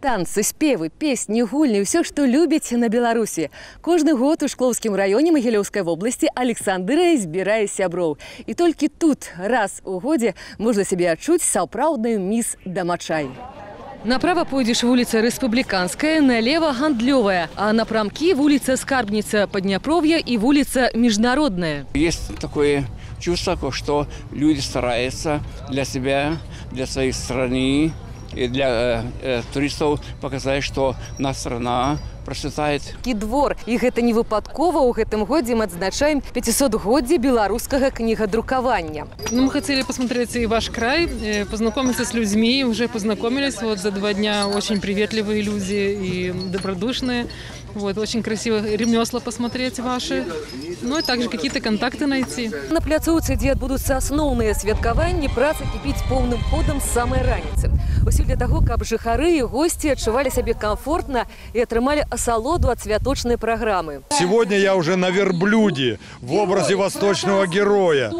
Танцы, спевы, песні, гульні, все, што любяць на Беларусі. Кожны год у Шклоўскім раёне Магілёўскай вобласці Александрыя збірае сяброў. І толькі тут раз у годзе можна сябе адчуць сапраўдную міс Дамачай. Направо пойдешь вуліца Рэспубліканская, налево гандлёвая, а напрамкі вуліца Скарбніца Падняпров'я і вуліца Міжнародная. Есть такое чувство, что люди стараются для себя, для своей страны и для э, э, туристов показать, что наша страна процветает. Такі двор. І гэта не выпадкова ў гэтым годзе мы адзначаем 500годдзе беларускага кнігадрукавання. Ну, мы хотели посмотреть и ваш край, э, познакомиться с людьми. Уже познакомились вот за два дня. Очень приветливые люди и добродушные. Вот, очень красиво ремесла посмотреть ваши. Ну и также какие-то контакты найти. На пляцоўцы, дзе адбудуцца асноўныя святкаванні, праца кіпіць поўным ходам з самай раніцы. Усё для таго, каб жыхары і госці адчувалі сябе комфортна і атрымалі асалоду ад святочнай праграмы. Сегодня я уже на верблюде в образе восточного героя.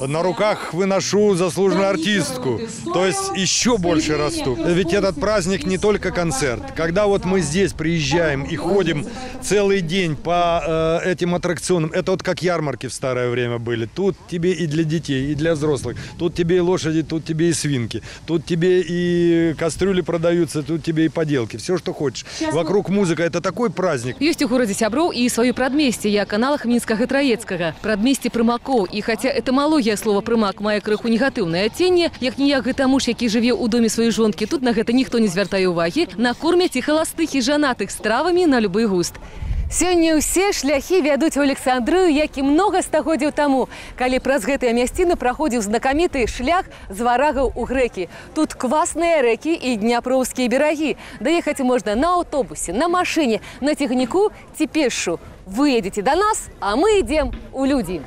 На руках выношу заслуженную артистку. То есть еще больше расту. Ведь этот праздник не только концерт. Когда вот мы здесь приезжаем и ходим целый день по э, этим аттракционам, это вот как ярмарки в старое время были. Тут тебе и для детей, и для взрослых. Тут тебе и лошади, тут тебе и свинки. Тут тебе и кастрюли продаются, тут тебе и поделки. Все, что хочешь. Вокруг музыка. Это такой праздник. Ёсць у горадзе сяброў і сваё прадмесце, як каналах мінскага траецкага. Прадмесце прымакоў. І хаця этымалогія слова прымак мае крыху негатыўнае адценне, як ніяк гэта муж, які жыве ў доме сваёй жонкі, тут на гэта ніхто не звяртае ўвагі, накормяць і халастых і жанатых стравамі на любы густ. Сёння ўсе шляхі вядуць у Александрыю, як і многа стагоддзяў таму, калі праз гэтыя мясціны праходзіў знакаміты шлях з варагаў у грэкі. Тут квасныя рэкі і дняпроўскія берагі. Даехаць можна на аўтобусе, на машыне, на цягніку ці пешшу. Вы едзеце да нас, а мы ідзем у людзі.